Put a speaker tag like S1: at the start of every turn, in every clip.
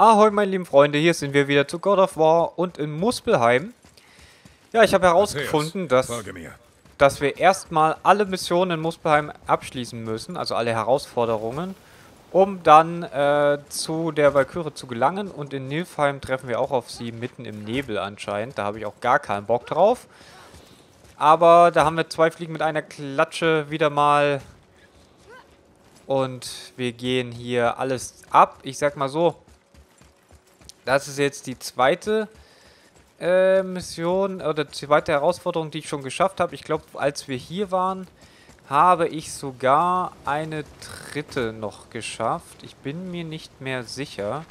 S1: Ahoi meine lieben Freunde, hier sind wir wieder zu God of War und in Muspelheim. Ja, ich habe herausgefunden, dass, dass wir erstmal alle Missionen in Muspelheim abschließen müssen, also alle Herausforderungen, um dann äh, zu der Valkyrie zu gelangen. Und in Nilfheim treffen wir auch auf sie mitten im Nebel anscheinend. Da habe ich auch gar keinen Bock drauf. Aber da haben wir zwei Fliegen mit einer Klatsche wieder mal. Und wir gehen hier alles ab. Ich sag mal so, das ist jetzt die zweite äh, Mission oder die zweite Herausforderung, die ich schon geschafft habe. Ich glaube, als wir hier waren, habe ich sogar eine dritte noch geschafft. Ich bin mir nicht mehr sicher.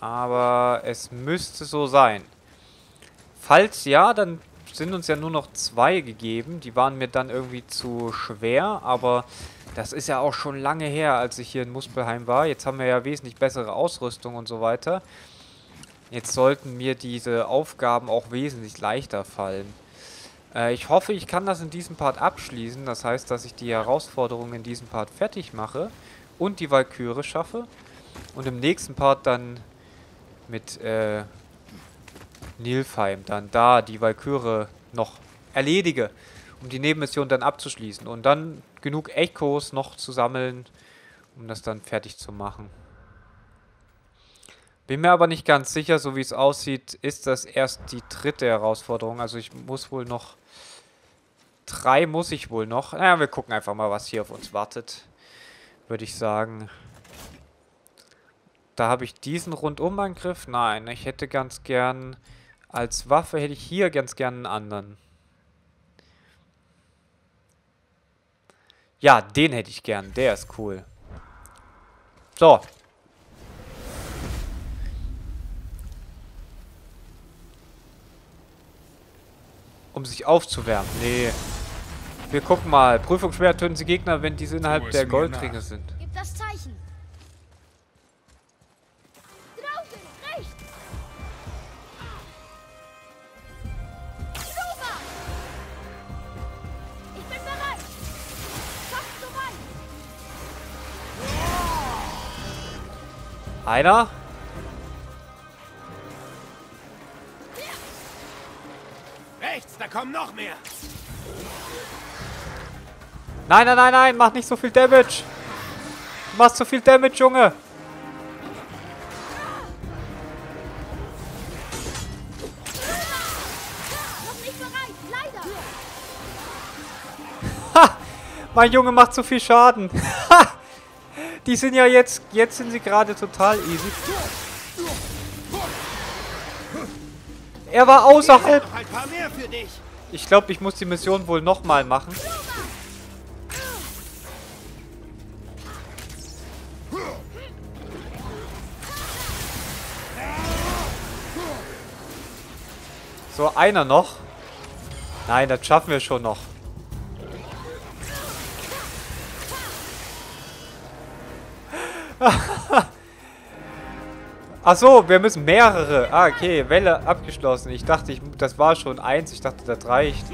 S1: Aber es müsste so sein. Falls ja, dann sind uns ja nur noch zwei gegeben. Die waren mir dann irgendwie zu schwer, aber das ist ja auch schon lange her, als ich hier in Muspelheim war. Jetzt haben wir ja wesentlich bessere Ausrüstung und so weiter. Jetzt sollten mir diese Aufgaben auch wesentlich leichter fallen. Äh, ich hoffe, ich kann das in diesem Part abschließen. Das heißt, dass ich die Herausforderung in diesem Part fertig mache und die Valkyrie schaffe. Und im nächsten Part dann mit äh, Nilfheim dann da die Valkyrie noch erledige um die Nebenmission dann abzuschließen und dann genug Echos noch zu sammeln, um das dann fertig zu machen. Bin mir aber nicht ganz sicher, so wie es aussieht, ist das erst die dritte Herausforderung. Also ich muss wohl noch... Drei muss ich wohl noch. Naja, wir gucken einfach mal, was hier auf uns wartet. Würde ich sagen. Da habe ich diesen Rundumangriff. Nein, ich hätte ganz gern... Als Waffe hätte ich hier ganz gern einen anderen. Ja, den hätte ich gern. Der ist cool. So. Um sich aufzuwärmen. Nee. Wir gucken mal. Prüfungsschwer töten sie Gegner, wenn diese innerhalb der Goldringe sind. Gib das Zeichen. Einer.
S2: Rechts, da kommen noch mehr.
S1: Nein, nein, nein, nein, mach nicht so viel Damage. Du machst zu viel Damage, Junge. Ha! Mein Junge macht zu viel Schaden. Ha! Die sind ja jetzt, jetzt sind sie gerade total easy. Er war außerhalb. Ich glaube, ich muss die Mission wohl nochmal machen. So, einer noch. Nein, das schaffen wir schon noch. Ach so, wir müssen mehrere. Ah, okay, Welle abgeschlossen. Ich dachte, ich, das war schon eins. Ich dachte, das reicht.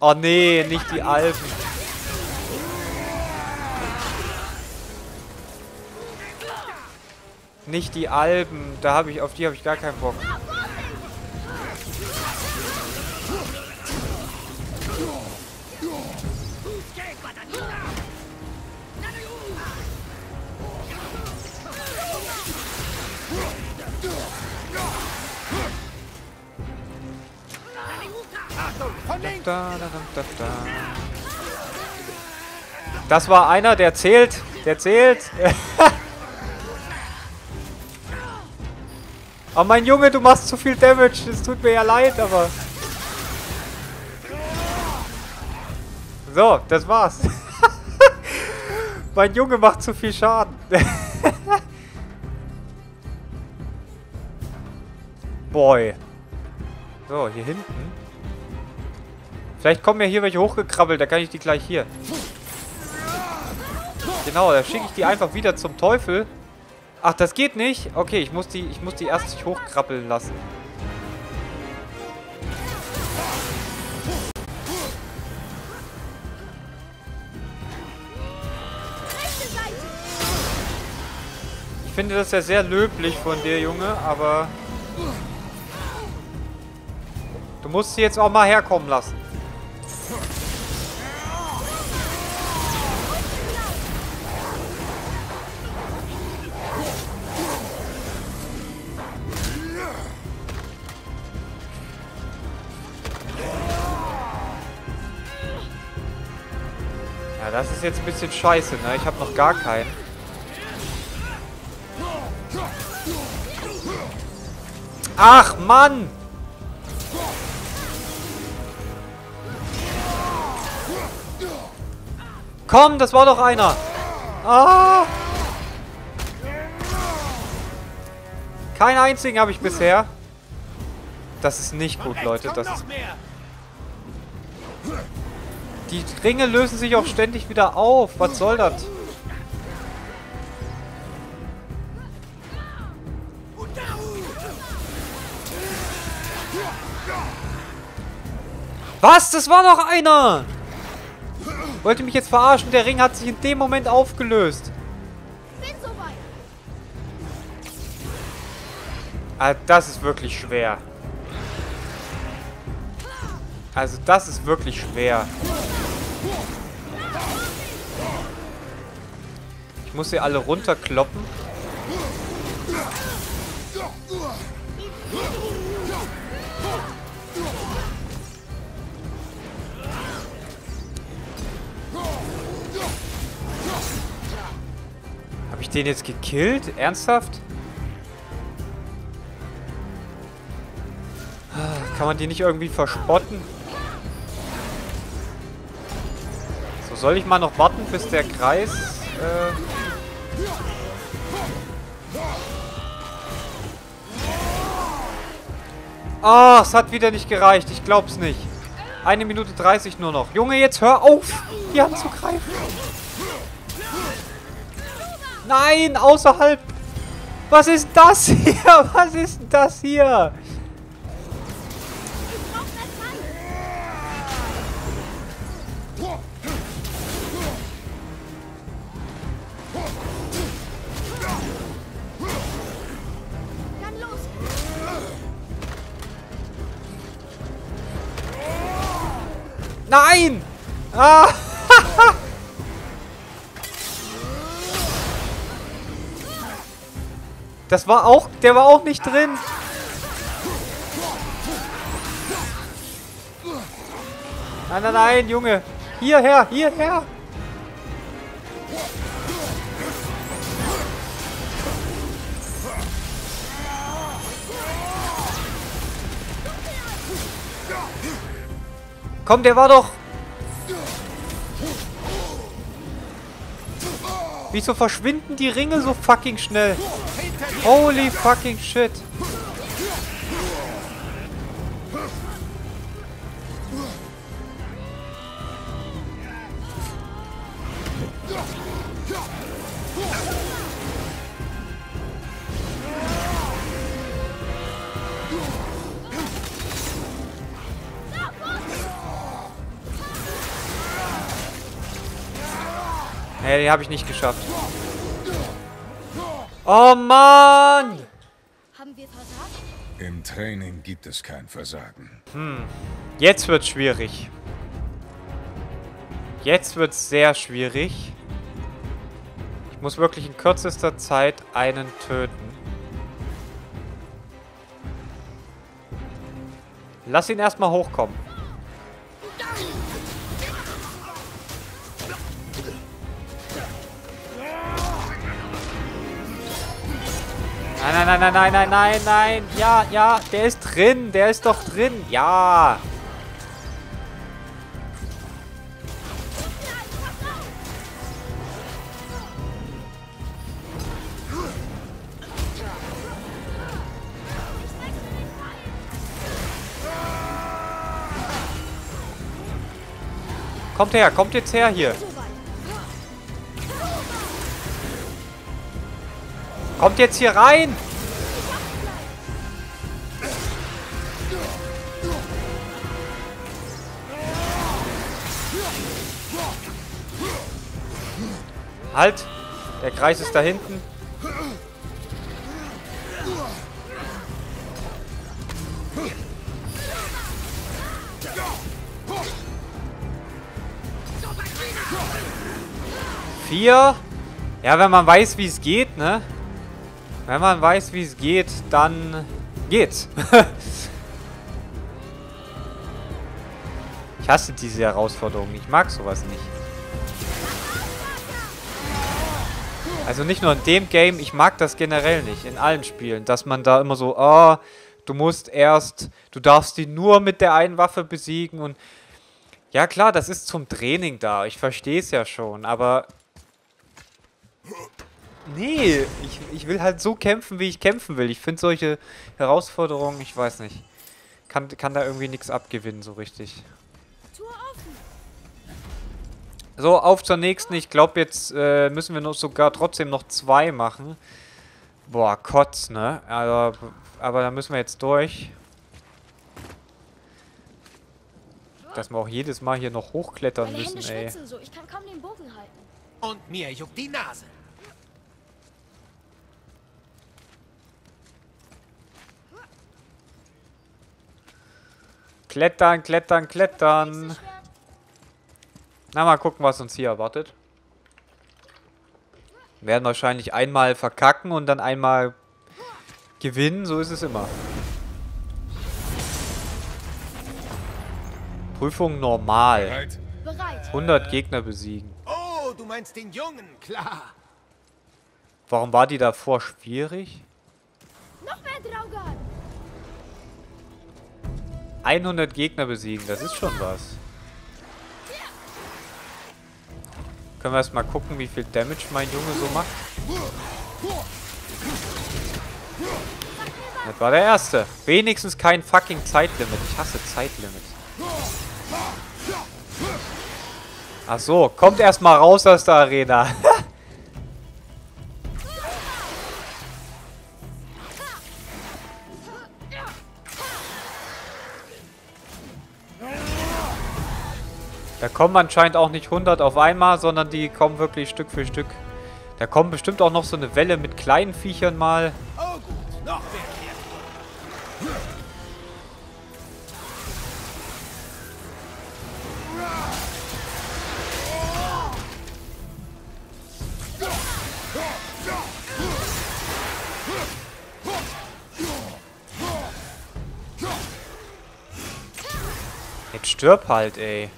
S1: Oh nee, nicht die Alpen. Nicht die Alben. Da habe ich auf die habe ich gar keinen Bock. Das war einer, der zählt. Der zählt. oh mein Junge, du machst zu viel Damage. Es tut mir ja leid, aber... So, das war's. mein Junge macht zu viel Schaden. Boy. So, hier hinten. Vielleicht kommen ja hier welche hochgekrabbelt, da kann ich die gleich hier. Genau, da schicke ich die einfach wieder zum Teufel. Ach, das geht nicht? Okay, ich muss die, ich muss die erst sich hochkrabbeln lassen. finde das ja sehr löblich von dir, Junge, aber... Du musst sie jetzt auch mal herkommen lassen. Jetzt ein bisschen scheiße, ne? Ich habe noch gar keinen. Ach, Mann! Komm, das war doch einer. Ah! Keinen einzigen habe ich bisher. Das ist nicht gut, Leute. Das ist die Ringe lösen sich auch ständig wieder auf. Was soll das? Was? Das war noch einer! Wollte mich jetzt verarschen? Der Ring hat sich in dem Moment aufgelöst. Ah, das ist wirklich schwer. Also das ist wirklich schwer. Ich muss sie alle runterkloppen. Habe ich den jetzt gekillt? Ernsthaft? Kann man die nicht irgendwie verspotten? Soll ich mal noch warten, bis der Kreis... Äh Ah, oh, es hat wieder nicht gereicht. Ich glaub's nicht. Eine Minute 30 nur noch. Junge, jetzt hör auf, hier anzugreifen. Nein, außerhalb. Was ist das hier? Was ist das hier? Ah! Das war auch, der war auch nicht drin. Nein, nein, nein, Junge. Hierher, hierher. Komm, der war doch... Wieso verschwinden die Ringe so fucking schnell? Holy fucking shit. Nee, den habe ich nicht geschafft. Oh Mann! Haben wir
S3: versagt? Im Training gibt es kein Versagen.
S1: Hm. Jetzt wird's schwierig. Jetzt wird's sehr schwierig. Ich muss wirklich in kürzester Zeit einen töten. Lass ihn erstmal hochkommen. Nein, nein, nein, nein, nein, nein, nein. Ja, ja, der ist drin. Der ist doch drin. Ja. Kommt her, kommt jetzt her hier. Kommt jetzt hier rein! Halt! Der Kreis ist da hinten. Vier. Ja, wenn man weiß, wie es geht, ne? Wenn man weiß, wie es geht, dann geht's. ich hasse diese Herausforderung. Ich mag sowas nicht. Also nicht nur in dem Game, ich mag das generell nicht, in allen Spielen, dass man da immer so, oh, du musst erst, du darfst die nur mit der einen Waffe besiegen und ja klar, das ist zum Training da, ich verstehe es ja schon, aber nee, ich, ich will halt so kämpfen, wie ich kämpfen will. Ich finde solche Herausforderungen, ich weiß nicht, kann, kann da irgendwie nichts abgewinnen so richtig. So, auf zur nächsten. Ich glaube, jetzt äh, müssen wir noch sogar trotzdem noch zwei machen. Boah, Kotz, ne? Aber, aber da müssen wir jetzt durch. Dass wir auch jedes Mal hier noch hochklettern
S4: Meine
S1: müssen,
S4: Hände
S1: ey.
S4: so, ich kann kaum den Bogen halten.
S2: Und mir juckt die Nase.
S1: Klettern, klettern, klettern. Na, mal gucken, was uns hier erwartet. Wir werden wahrscheinlich einmal verkacken und dann einmal gewinnen. So ist es immer. Prüfung normal.
S3: Bereit?
S4: Bereit.
S1: 100 Gegner besiegen.
S2: Oh, du meinst den Jungen, klar.
S1: Warum war die davor schwierig?
S4: Noch mehr Draugan.
S1: 100 Gegner besiegen, das ist schon was. Können wir erstmal gucken, wie viel Damage mein Junge so macht. Das war der erste. Wenigstens kein fucking Zeitlimit. Ich hasse Zeitlimit. Ach so, kommt erstmal raus aus der Arena. Da kommen anscheinend auch nicht 100 auf einmal, sondern die kommen wirklich Stück für Stück. Da kommen bestimmt auch noch so eine Welle mit kleinen Viechern mal.
S2: Oh gut, noch mehr.
S1: Jetzt stirb halt, ey.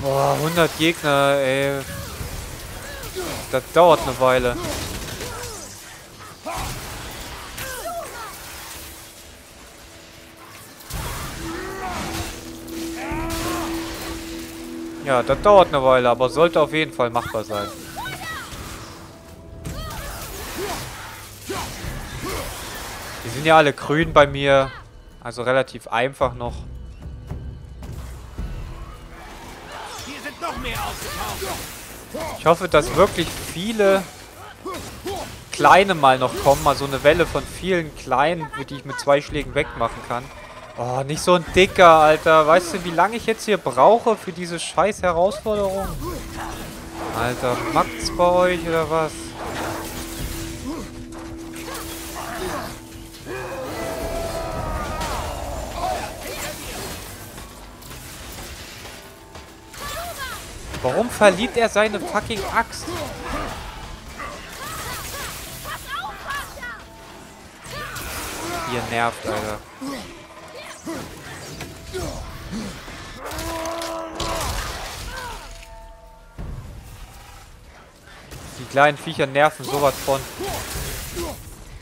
S1: Boah, 100 Gegner, ey. Das dauert eine Weile. Ja, das dauert eine Weile, aber sollte auf jeden Fall machbar sein. Die sind ja alle grün bei mir. Also relativ einfach noch. Ich hoffe, dass wirklich viele kleine mal noch kommen. Mal so eine Welle von vielen kleinen, die ich mit zwei Schlägen wegmachen kann. Oh, nicht so ein dicker, Alter. Weißt du, wie lange ich jetzt hier brauche für diese scheiß Herausforderung? Alter, macht's bei euch oder was? Warum verliert er seine fucking Axt? Ihr nervt, Alter. Die kleinen Viecher nerven sowas von.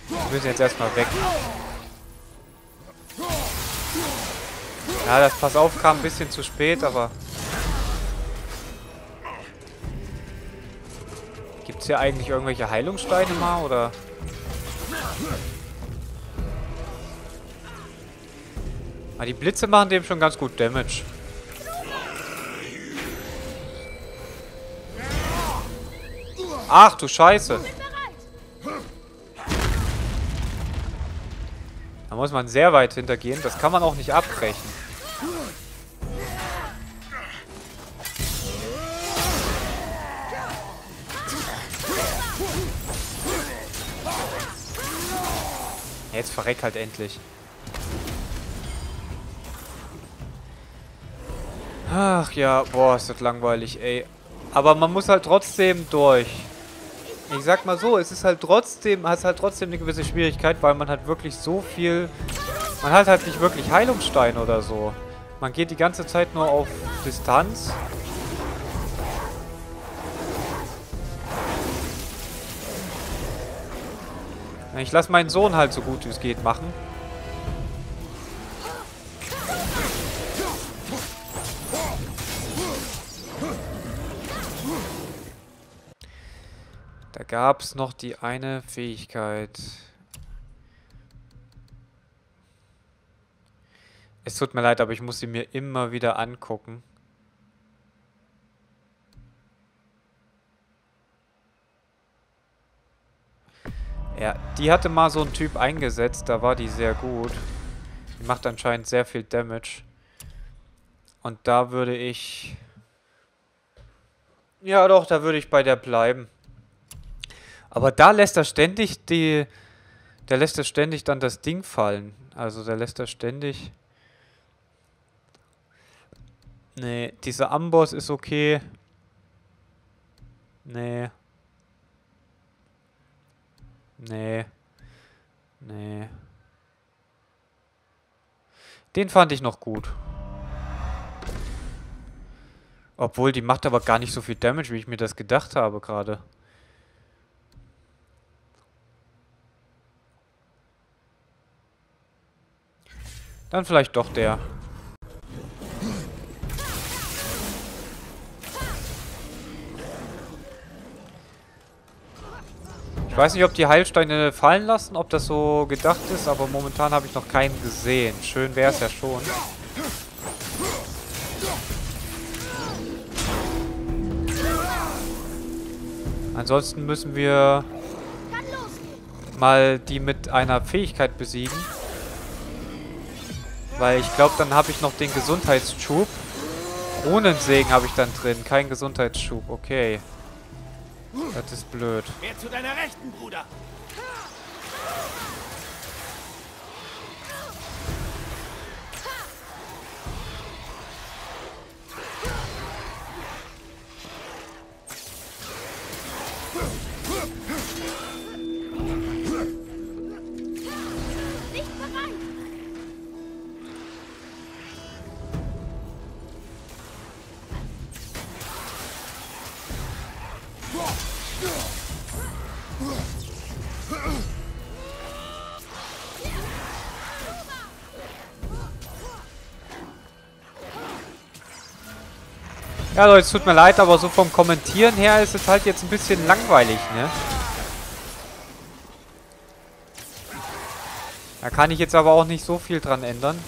S1: Wir müssen jetzt erstmal weg. Ja, das Pass auf kam ein bisschen zu spät, aber... Gibt es hier eigentlich irgendwelche Heilungssteine mal, oder... Ah, die Blitze machen dem schon ganz gut Damage. Ach du Scheiße. Da muss man sehr weit hintergehen. Das kann man auch nicht abbrechen. Jetzt verreck halt endlich. Ach ja, boah, ist das langweilig, ey. Aber man muss halt trotzdem durch. Ich sag mal so, es ist halt trotzdem, hat halt trotzdem eine gewisse Schwierigkeit, weil man halt wirklich so viel... Man hat halt nicht wirklich Heilungsstein oder so. Man geht die ganze Zeit nur auf Distanz. Ich lasse meinen Sohn halt so gut wie es geht machen. Da gab es noch die eine Fähigkeit. Es tut mir leid, aber ich muss sie mir immer wieder angucken. Ja, die hatte mal so ein Typ eingesetzt, da war die sehr gut. Die macht anscheinend sehr viel Damage. Und da würde ich... Ja doch, da würde ich bei der bleiben. Aber da lässt er ständig die... Der lässt er ständig dann das Ding fallen. Also der lässt er ständig... Nee, dieser Amboss ist okay. Nee. Nee. Nee. Den fand ich noch gut. Obwohl, die macht aber gar nicht so viel Damage, wie ich mir das gedacht habe gerade. Dann vielleicht doch der. Ich weiß nicht, ob die Heilsteine fallen lassen, ob das so gedacht ist, aber momentan habe ich noch keinen gesehen. Schön wäre es ja schon. Ansonsten müssen wir mal die mit einer Fähigkeit besiegen. Weil ich glaube, dann habe ich noch den Gesundheitsschub. Runensegen habe ich dann drin, kein Gesundheitsschub. Okay. Das ist blöd.
S2: Wer zu deiner Rechten, Bruder?
S4: Nicht
S1: Ja, Leute, es tut mir leid, aber so vom Kommentieren her ist es halt jetzt ein bisschen langweilig, ne? Da kann ich jetzt aber auch nicht so viel dran ändern.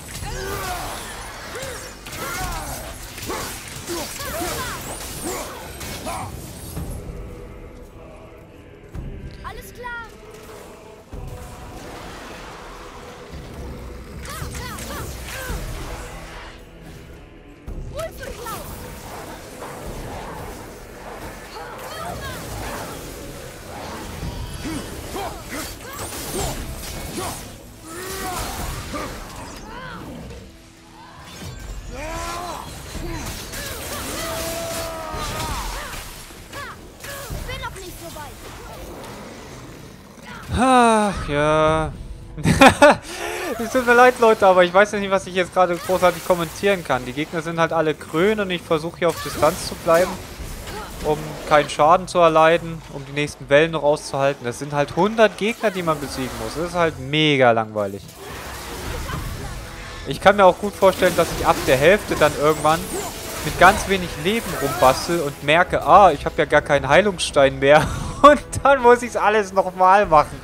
S1: Ach, ja. es tut mir leid, Leute, aber ich weiß nicht, was ich jetzt gerade großartig kommentieren kann. Die Gegner sind halt alle grün und ich versuche hier auf Distanz zu bleiben, um keinen Schaden zu erleiden, um die nächsten Wellen noch auszuhalten. Das sind halt 100 Gegner, die man besiegen muss. Das ist halt mega langweilig. Ich kann mir auch gut vorstellen, dass ich ab der Hälfte dann irgendwann mit ganz wenig Leben rumbastel und merke, ah, ich habe ja gar keinen Heilungsstein mehr. Und dann muss ich es alles nochmal machen.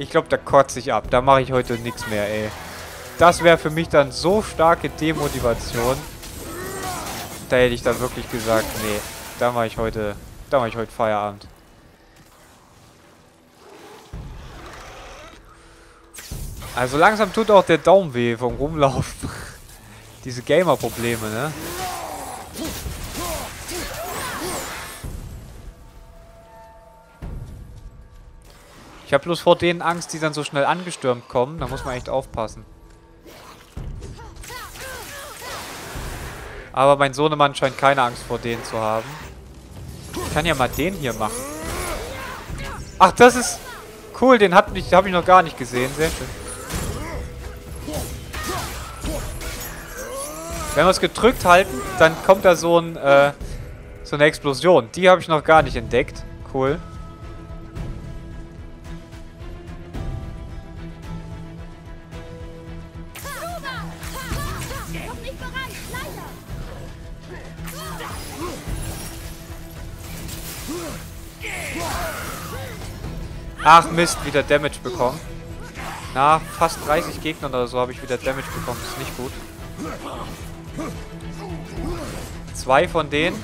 S1: Ich glaube, da kotze ich ab. Da mache ich heute nichts mehr, ey. Das wäre für mich dann so starke Demotivation. Da hätte ich dann wirklich gesagt, nee, da mache ich heute, da mache ich heute Feierabend. Also langsam tut auch der Daumen weh vom Rumlaufen. Diese Gamer-Probleme, ne? Ich habe bloß vor denen Angst, die dann so schnell angestürmt kommen. Da muss man echt aufpassen. Aber mein Sohnemann scheint keine Angst vor denen zu haben. Ich kann ja mal den hier machen. Ach, das ist cool. Den habe ich, hab ich noch gar nicht gesehen. Sehr schön. Wenn wir es gedrückt halten, dann kommt da so, ein, äh, so eine Explosion. Die habe ich noch gar nicht entdeckt. Cool. Ach Mist, wieder Damage bekommen. Nach fast 30 Gegnern oder so habe ich wieder Damage bekommen. Das ist nicht gut. Zwei von denen.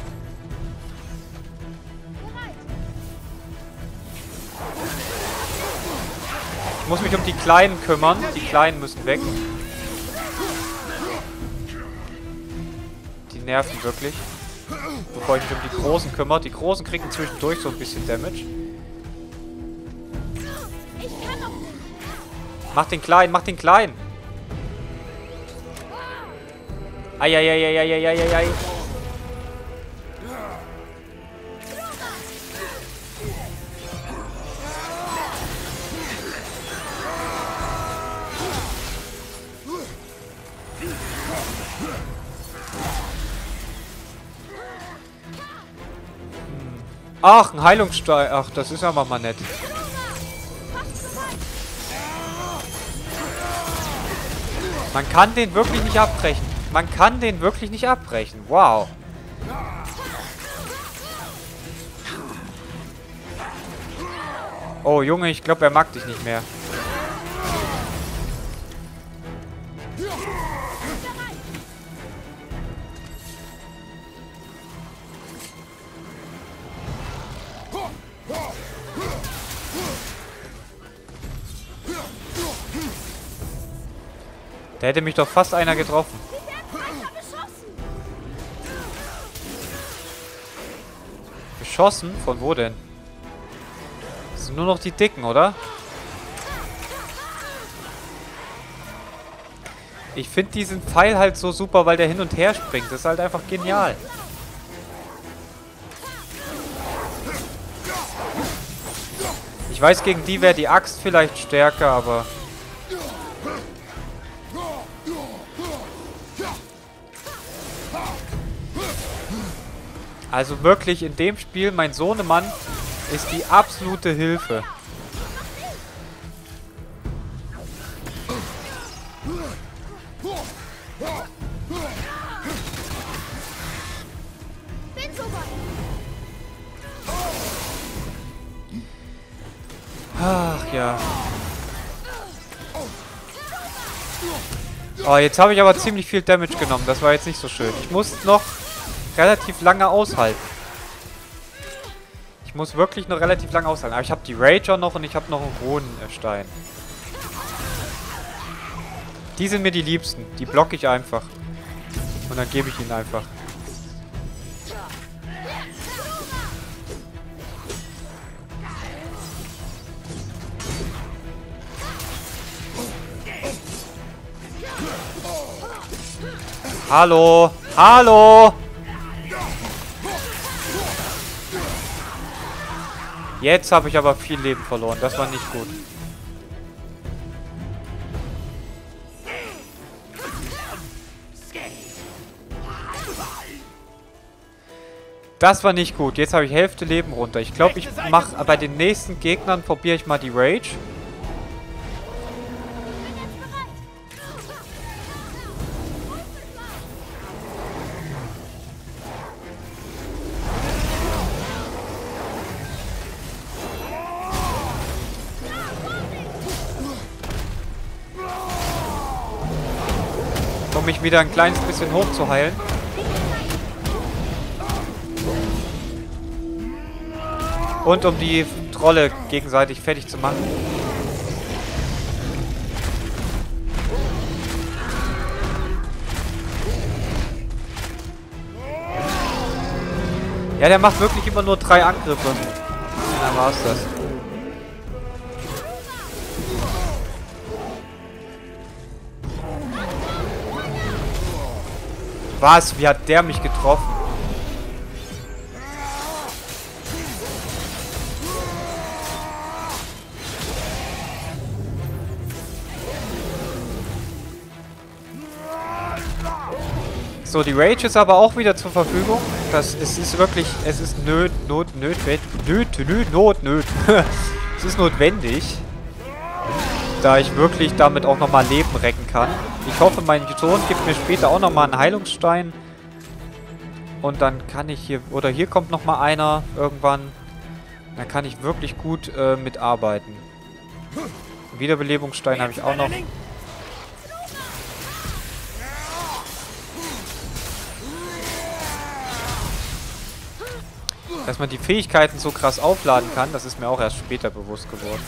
S1: Ich muss mich um die Kleinen kümmern. Die Kleinen müssen weg. Die nerven wirklich. Bevor ich mich um die Großen kümmere. Die Großen kriegen zwischendurch so ein bisschen Damage. Mach den Kleinen, mach den Kleinen. Eieieiei. Ach, ein Heilungsstein. Ach, das ist aber mal nett. Man kann den wirklich nicht abbrechen. Man kann den wirklich nicht abbrechen. Wow. Oh, Junge, ich glaube, er mag dich nicht mehr. Hätte mich doch fast einer getroffen.
S4: Beschossen?
S1: Von wo denn? Das sind nur noch die Dicken, oder? Ich finde diesen Pfeil halt so super, weil der hin und her springt. Das ist halt einfach genial. Ich weiß, gegen die wäre die Axt vielleicht stärker, aber... Also wirklich in dem Spiel, mein Sohnemann ist die absolute Hilfe. Ach ja. Oh, jetzt habe ich aber ziemlich viel Damage genommen. Das war jetzt nicht so schön. Ich muss noch relativ lange aushalten. Ich muss wirklich noch relativ lange aushalten. Aber ich habe die Rager noch und ich habe noch einen Runenstein. Die sind mir die liebsten. Die blocke ich einfach. Und dann gebe ich ihnen einfach. Hallo? Hallo? Jetzt habe ich aber viel Leben verloren. Das war nicht gut. Das war nicht gut. Jetzt habe ich Hälfte Leben runter. Ich glaube, ich mache bei den nächsten Gegnern probiere ich mal die Rage. Mich wieder ein kleines bisschen hoch zu heilen. Und um die Trolle gegenseitig fertig zu machen. Ja, der macht wirklich immer nur drei Angriffe. Dann war's das. Was? Wie hat der mich getroffen? So, die Rage ist aber auch wieder zur Verfügung. Das es ist wirklich, es ist nöt, not, nöt, nöt, nöt, not, nöt. es ist notwendig, da ich wirklich damit auch nochmal Leben retten kann. Ich hoffe, mein Sohn gibt mir später auch nochmal einen Heilungsstein. Und dann kann ich hier, oder hier kommt nochmal einer irgendwann. Dann kann ich wirklich gut äh, mitarbeiten. Wiederbelebungsstein habe ich auch noch. Dass man die Fähigkeiten so krass aufladen kann, das ist mir auch erst später bewusst geworden.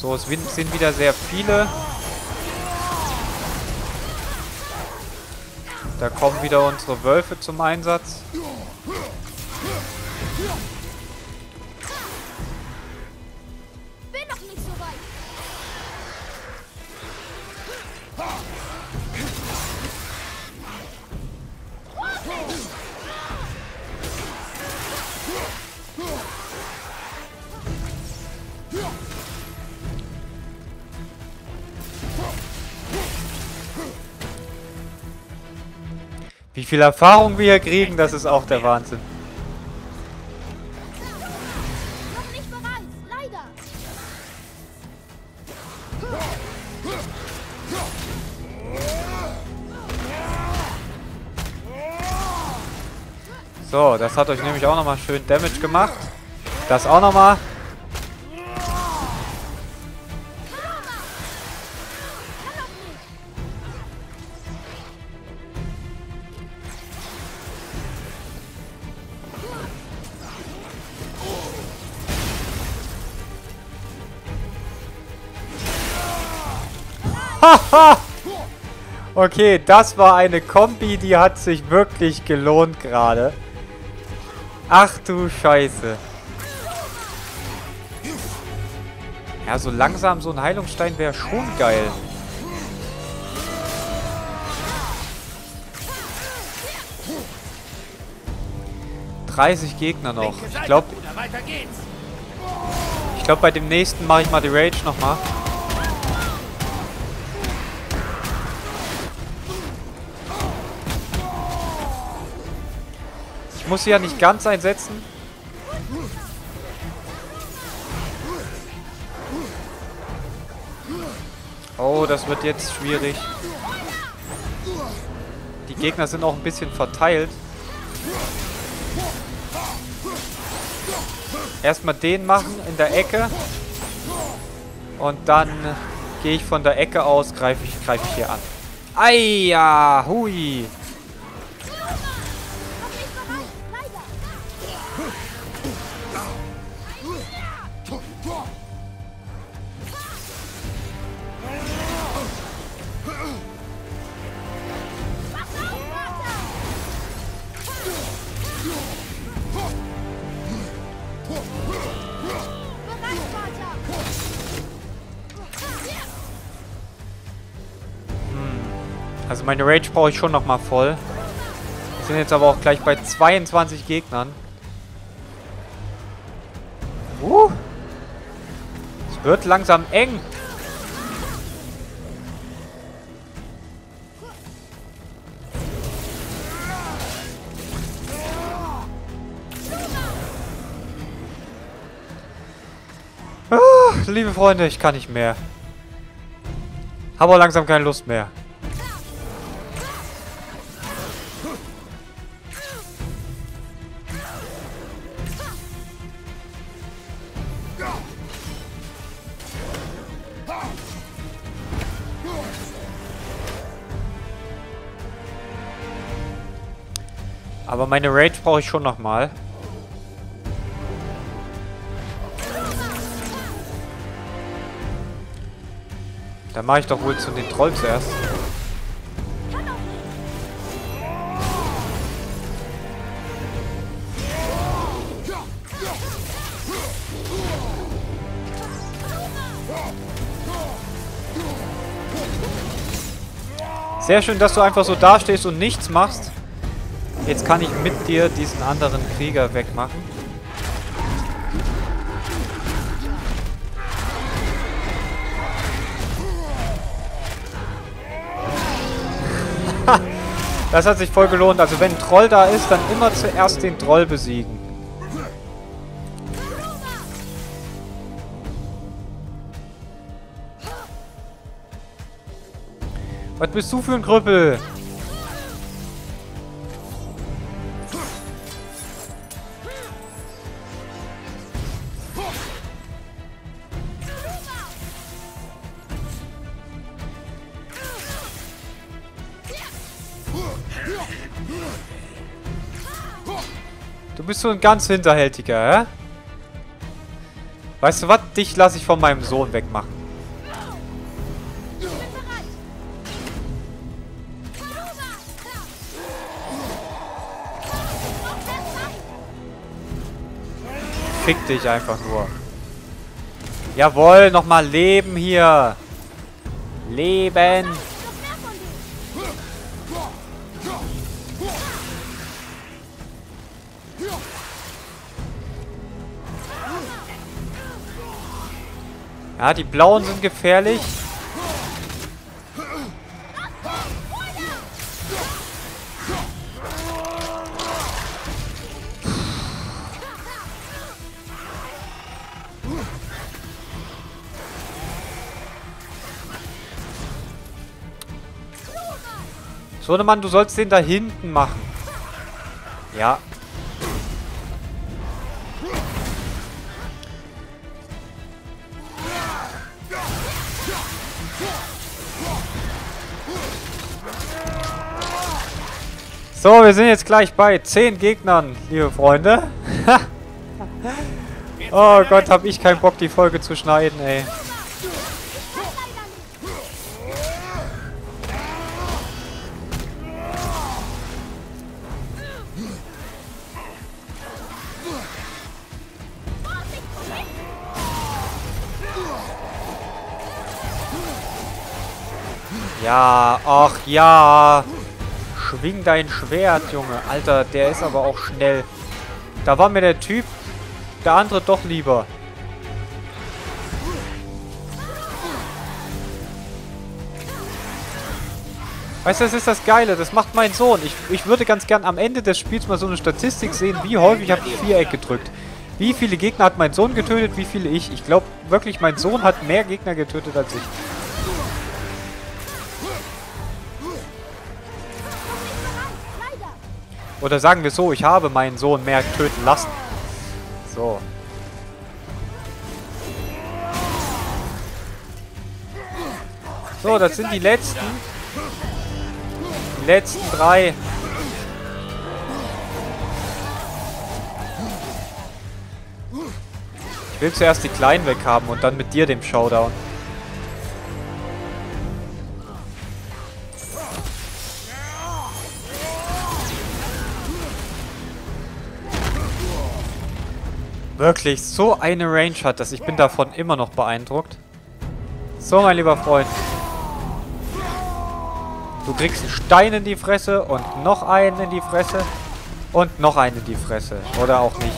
S1: So, es sind wieder sehr viele. Da kommen wieder unsere Wölfe zum Einsatz. Wie viel Erfahrung wir hier kriegen, das ist auch der Wahnsinn. So, das hat euch nämlich auch nochmal schön Damage gemacht. Das auch nochmal. Okay, das war eine Kombi, die hat sich wirklich gelohnt gerade. Ach du Scheiße. Ja, so langsam so ein Heilungsstein wäre schon geil. Dreißig Gegner noch. Ich glaube, ich glaube bei dem nächsten mache ich mal die Rage nochmal. Ich muss sie ja nicht ganz einsetzen. Oh, das wird jetzt schwierig. Die Gegner sind auch ein bisschen verteilt. Erstmal den machen in der Ecke. Und dann gehe ich von der Ecke aus, greife ich, greif ich hier an. Eia, hui. Also meine Rage brauche ich schon nochmal voll. Wir sind jetzt aber auch gleich bei 22 Gegnern. Uh. Es wird langsam eng. Ah, liebe Freunde, ich kann nicht mehr. Habe auch langsam keine Lust mehr. Meine Rage brauche ich schon nochmal. Dann mache ich doch wohl zu den Trolls erst. Sehr schön, dass du einfach so dastehst und nichts machst. Jetzt kann ich mit dir diesen anderen Krieger wegmachen. Das hat sich voll gelohnt. Also wenn ein Troll da ist, dann immer zuerst den Troll besiegen. Was bist du für ein Krüppel? Bist so ein ganz hinterhältiger, hä? Weißt du was? Dich lasse ich von meinem Sohn wegmachen. Fick dich einfach nur. Jawohl, nochmal Leben hier. Leben. Ja, die Blauen sind gefährlich. Sohnemann, du sollst den da hinten machen. Ja. So, wir sind jetzt gleich bei 10 Gegnern, liebe Freunde. oh Gott, hab ich keinen Bock, die Folge zu schneiden, ey. Ja, ach ja. Schwing dein Schwert, Junge. Alter, der ist aber auch schnell. Da war mir der Typ, der andere doch lieber. Weißt du, das ist das Geile. Das macht mein Sohn. Ich, ich würde ganz gern am Ende des Spiels mal so eine Statistik sehen, wie häufig habe ich Viereck gedrückt. Wie viele Gegner hat mein Sohn getötet, wie viele ich. Ich glaube wirklich, mein Sohn hat mehr Gegner getötet als ich. Oder sagen wir so, ich habe meinen Sohn mehr töten lassen. So. So, das sind die letzten. Die letzten drei. Ich will zuerst die Kleinen weghaben und dann mit dir dem Showdown. Wirklich, so eine Range hat das. Ich bin davon immer noch beeindruckt. So, mein lieber Freund. Du kriegst einen Stein in die Fresse und noch einen in die Fresse und noch einen in die Fresse. Oder auch nicht.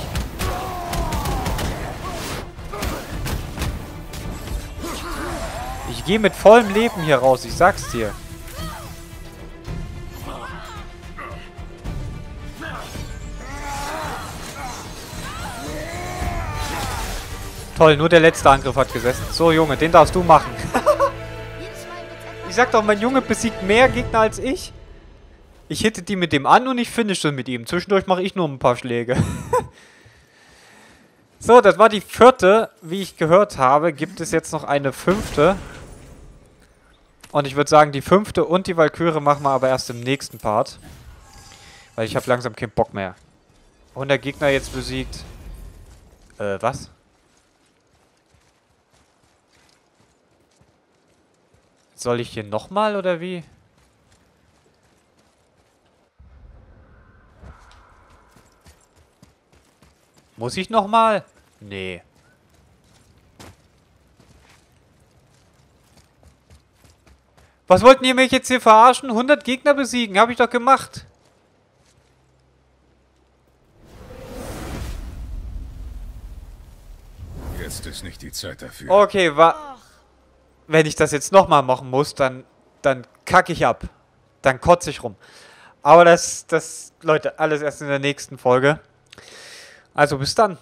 S1: Ich gehe mit vollem Leben hier raus, ich sag's dir. Toll, nur der letzte Angriff hat gesessen. So, Junge, den darfst du machen. Ich sag doch, mein Junge besiegt mehr Gegner als ich. Ich hitte die mit dem an und ich finische mit ihm. Zwischendurch mache ich nur ein paar Schläge. so, das war die vierte. Wie ich gehört habe, gibt es jetzt noch eine fünfte. Und ich würde sagen, die fünfte und die Valkyrie machen wir aber erst im nächsten Part. Weil ich habe langsam keinen Bock mehr. Und der Gegner jetzt besiegt. Äh, was? Soll ich hier nochmal oder wie? Muss ich nochmal? Nee. Was wollten ihr mich jetzt hier verarschen? 100 Gegner besiegen, habe ich doch gemacht.
S3: Jetzt ist nicht die Zeit dafür.
S1: Okay, wa wenn ich das jetzt nochmal machen muss, dann, dann kacke ich ab. Dann kotze ich rum. Aber das, das, Leute, alles erst in der nächsten Folge. Also bis dann.